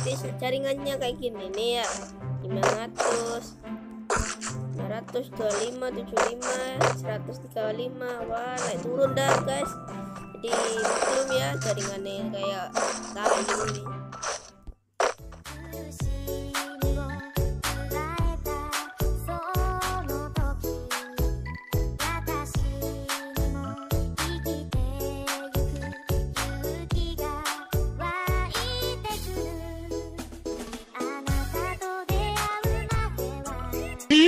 stage jaringannya kayak gini nih ya. 500 525 75 135 wah naik turun dah guys. Jadi belum ya jaringannya kayak tahu gini nih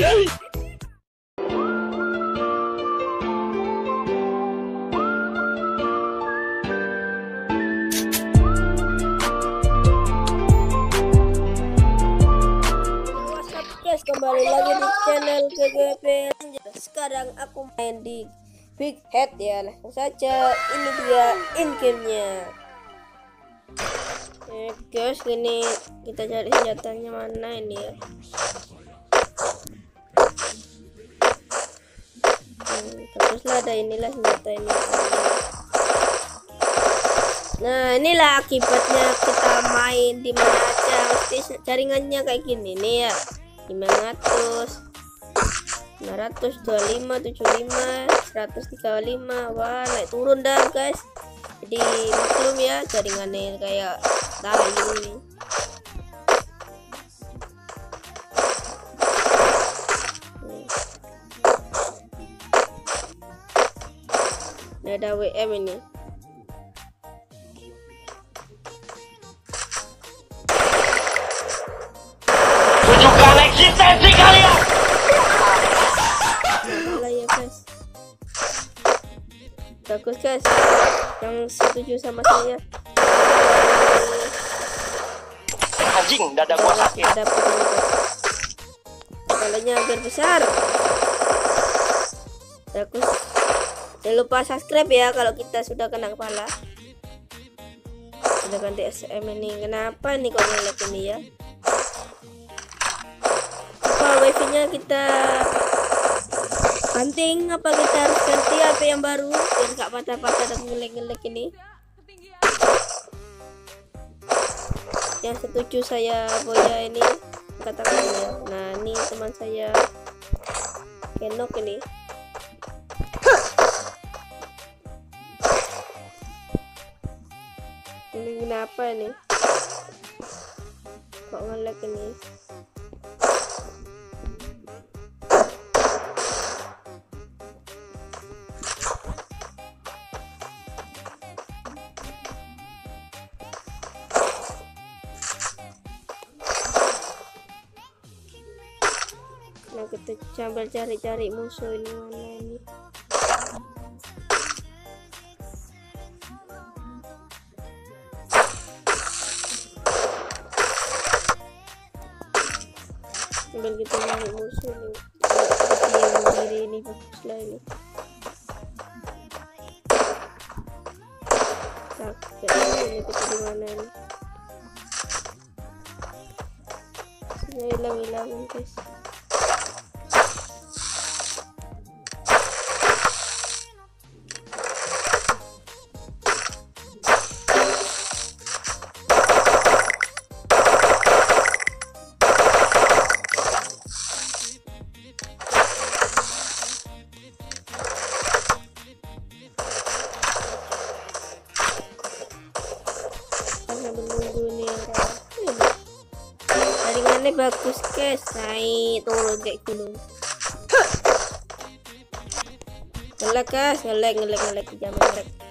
guys kembali lagi di channel GGP sekarang aku main di Big Head ya langsung saja. Ini dia in gamenya Oke guys ini kita cari senjatanya mana ini ya baguslah ada inilah senjata ini. Nah inilah akibatnya kita main di mana aja. Pasti jaringannya kayak gini nih ya. 500 525 75 135 wah naik turun dah guys. Jadi maklum ya jaringannya kayak tahu gini ada WM ini. Tunjukkan eksistensi kalian! Salah ya guys. Bagus guys. Yang setuju sama saya. Anjing, dada gua sakit. Ada Kepalanya hampir besar. Bagus Jangan lupa subscribe ya Kalau kita sudah kena kepala Sudah ganti SM ini. Kenapa nih kok ngelag ini ya? Apa wifi nya kita Banting? Apa kita harus ganti HP yang baru? Biar nggak patah-patah dan ngelek-ngelek ini. Yang setuju saya Boya ini katakan ya. Nah ini teman saya Kenok ini ini kenapa ini kok ngelek ini Nah kita sambil cari-cari musuh ini mana ini. Sambil kita cari musuh nih. Seperti yang kiri ini bagus lah ini. Tak, ini kita di mana ini? Sudah hilang-hilang guys. Jaringannya bagus guys. Naik turun kayak gunung ngelek guys. Ngelek ngelek ngelek jangan ngelek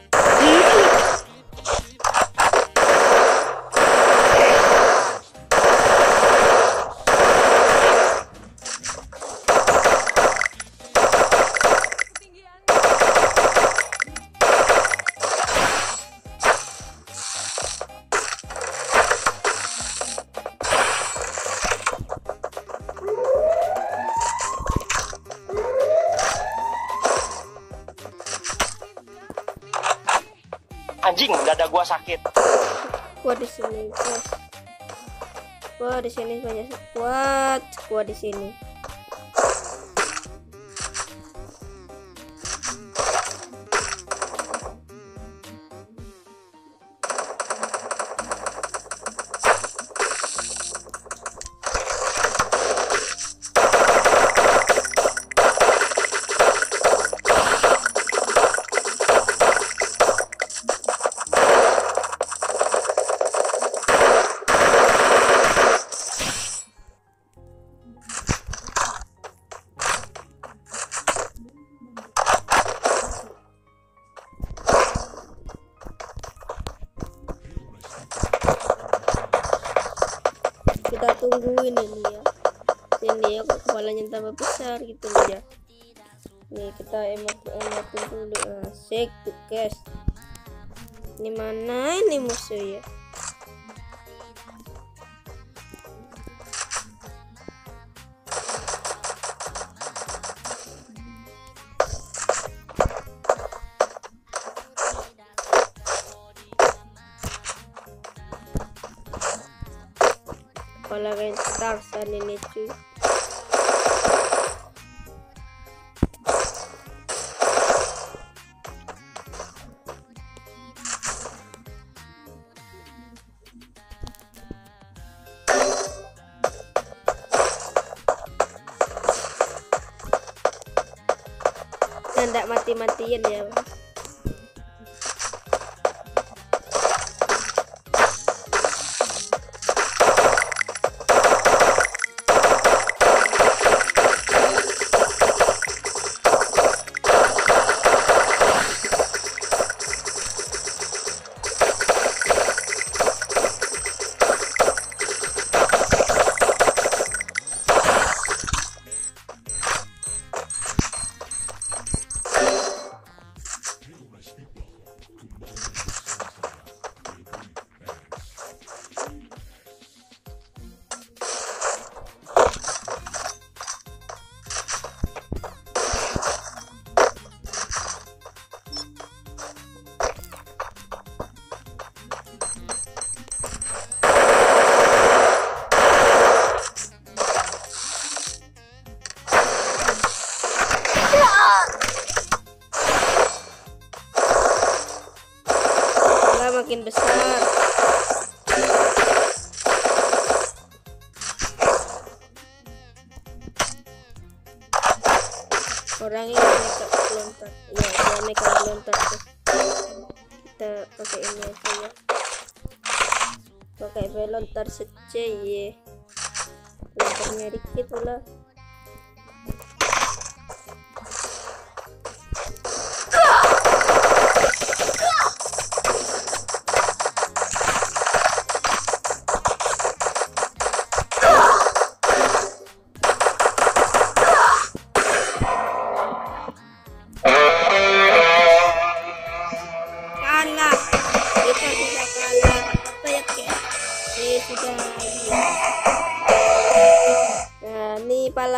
gua sakit. Wah di sini guys. Wah di sini banyak squad, squad di sini. Tungguin ini ya sini ya kepalanya tambah besar gitu ya. Nih kita emot emotin dulu. Asik tuh guys ini mana ini musuh ya kepala kayak Tarzan ini cuy. Tidak mati-matian ya makin besar. Orang ini nekat lontar. Ya, dia nekat lontar tuh. Kita pakai ini aja ya. Pakai pelontar sece ya. Lontarnya dikit lah.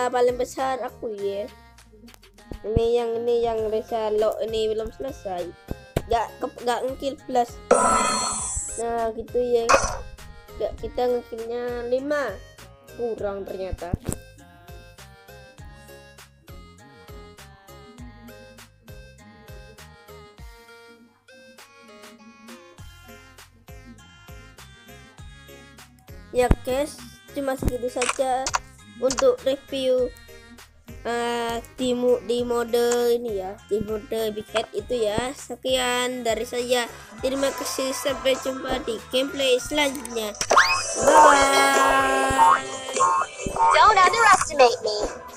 Paling besar aku ya. Ini yang ini yang bisa lo ini belum selesai. Gak ke- gak ngekill plus. Nah gitu ya. Gak kita ngekillnya 5 kurang ternyata. Ya guys. Cuma segitu saja untuk review eh, uh, di, di mode ini ya di mode Big Head itu ya. Sekian dari saya. Terima kasih. Sampai jumpa di gameplay selanjutnya. Bye. Don't underestimate me.